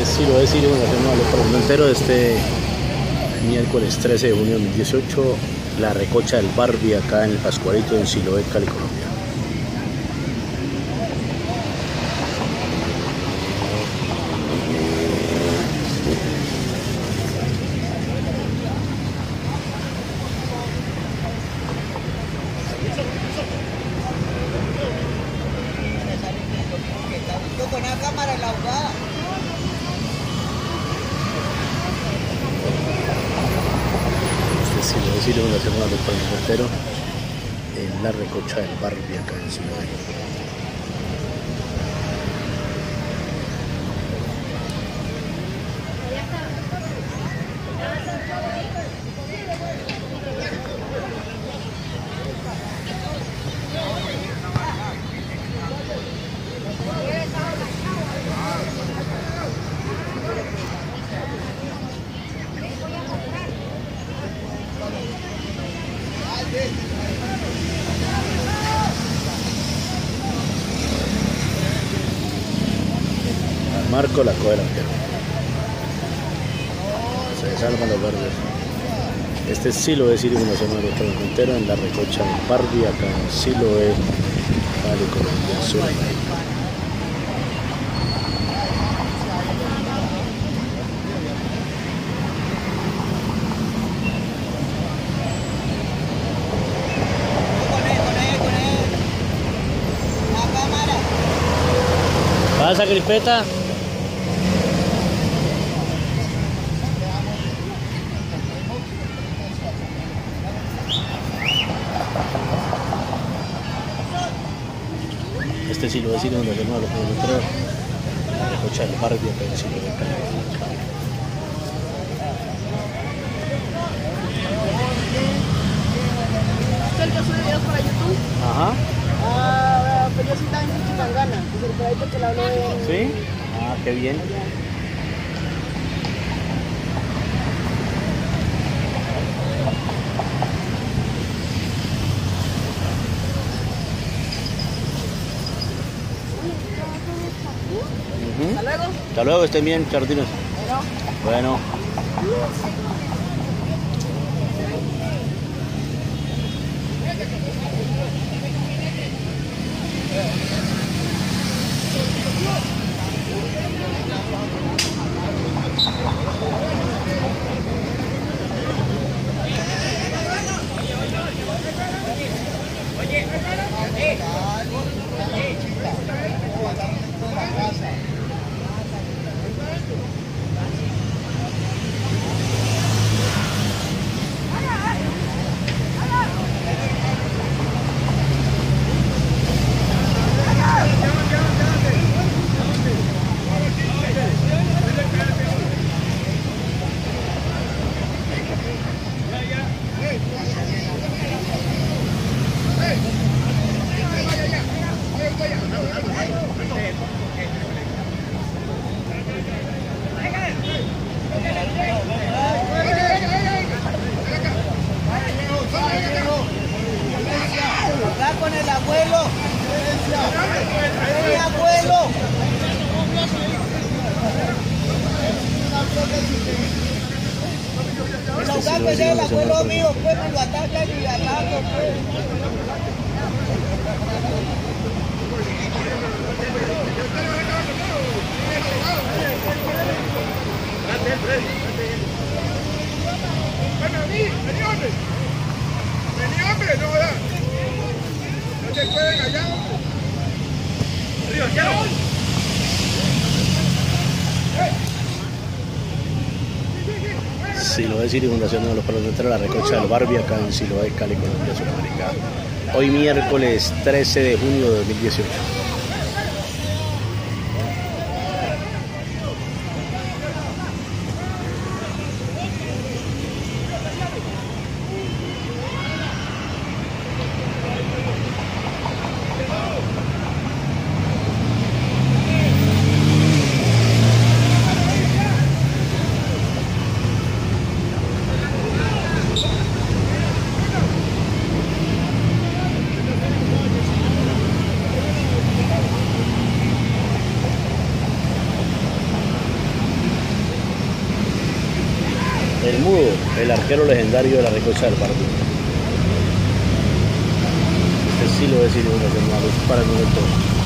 Este sí lo es Sirio Nacional por entero este miércoles 13 de junio de 2018, la recocha del Barbie acá en el Pascualito en Siloé, Cali, Colombia. Este sí lo es Sirio Nacional por entero en la recocha del Barbie acá en Siloé. Marco la arquero. Se salvan los verdes. Este sí lo es Sirio Nacional por entero en la recocha del Barbie acá en Siloé, Cali, Colombia, Sudamérica. Con él, Este sí lo es Sirio Nacional por entero en la recocha del. ¿Es el que sube videos para YouTube? Ajá. Ah, pero yo también de Chitangana, es el peladito que le habló de... ¿Sí? Ah, qué bien. Hasta luego, estén bien, Chardinos. Bueno. Bueno. Acá con el abuelo. Mi abuelo. El ahogado es el abuelo mío, pues lo atacan y ataco, pues. Siloé Sirio Fundación de los Palos de la recocha del Barbie acá en Siloé, Cali, Colombia, Sudamérica. Hoy miércoles 13 de junio de 2018. El arquero legendario de la recocha del Pardo. Este sí lo es iluminación malo para el.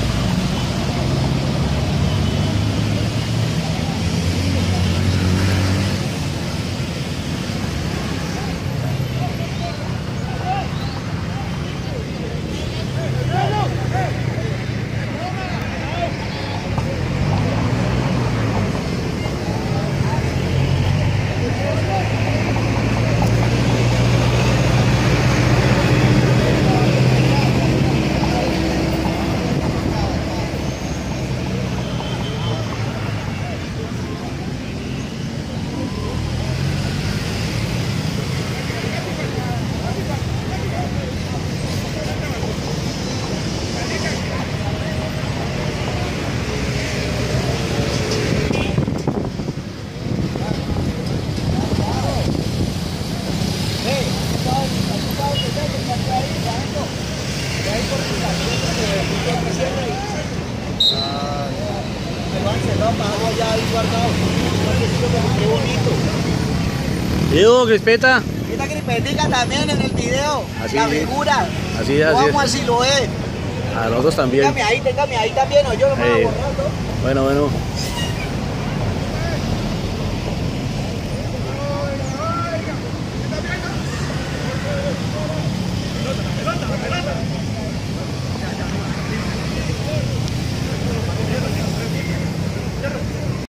Diego, Crispeta. Esta gripetica también en el video. Así la figura. Así es, así Vamos así lo es. A nosotros también. Téngame ahí, téngame ahí también, o yo lo voy a Eh. borrar, ¿no? Bueno, bueno.